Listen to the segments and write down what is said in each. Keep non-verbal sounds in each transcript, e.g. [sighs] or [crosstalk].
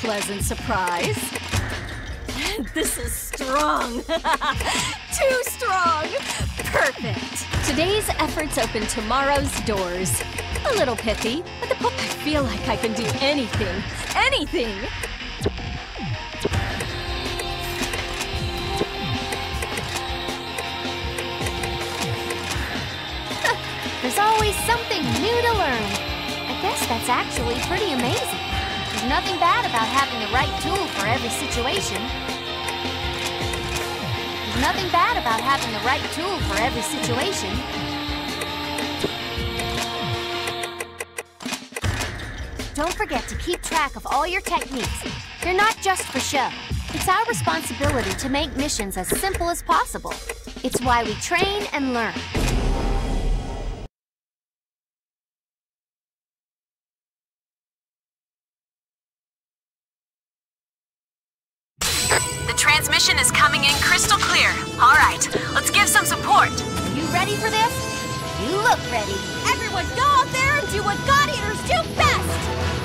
pleasant surprise. [laughs] This is strong. [laughs] Too strong. Perfect. Today's efforts open tomorrow's doors. A little pithy, but the I feel like I can do anything. Anything. [laughs] There's always something new to learn. I guess that's actually pretty amazing. There's nothing bad about having the right tool for every situation. There's nothing bad about having the right tool for every situation. Don't forget to keep track of all your techniques. They're not just for show. It's our responsibility to make missions as simple as possible. It's why we train and learn. Coming in crystal clear. All right, let's give some support. You ready for this? You look ready. Everyone go out there and do what God Eaters do best!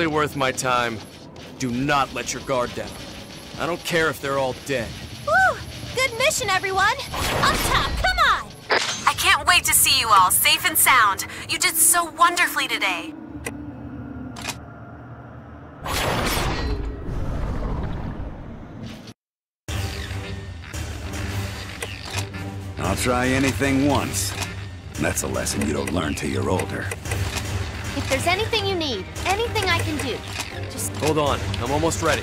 Hardly worth my time. Do not let your guard down. I don't care if they're all dead. Woo! Good mission, everyone! Up top, come on! I can't wait to see you all safe and sound. You did so wonderfully today. I'll try anything once. That's a lesson you don't learn till you're older. If there's anything you need, anything I can do, just Hold on, I'm almost ready.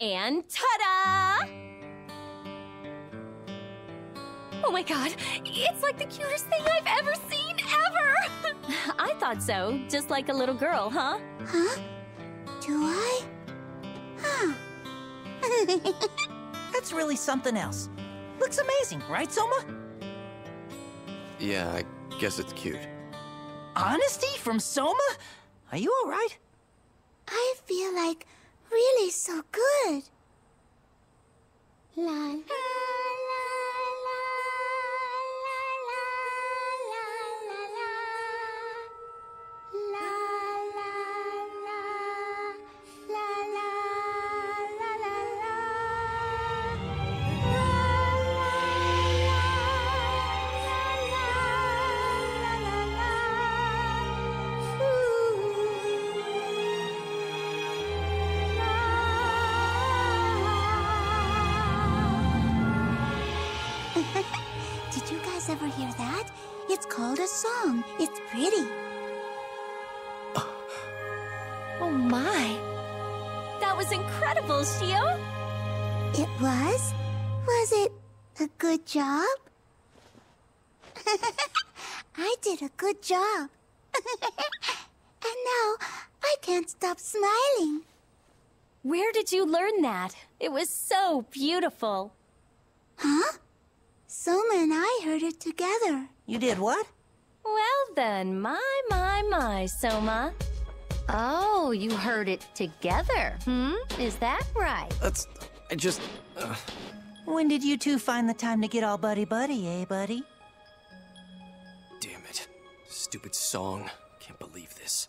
And ta-da! Oh my god, it's like the cutest thing I've ever seen, ever! [laughs] I thought so, just like a little girl, huh? Huh? Do I? Huh. [laughs] That's really something else. Looks amazing, right, Soma? Yeah, I guess it's cute. Honesty from Soma? Are you alright? I feel like really so good. La [laughs] Did you guys ever hear that? It's called a song. It's pretty. [sighs] Oh my! That was incredible, Shio! It was? Was it a good job? [laughs] I did a good job. [laughs] and now I can't stop smiling. Where did you learn that? It was so beautiful. Huh? Soma and I heard it together. You did what? Well then, my, my, my, Soma. Oh, you heard it together, hmm? Is that right? That's. I just. Uh, When did you two find the time to get all buddy-buddy, eh, buddy? damn it. Stupid song. Can't believe this.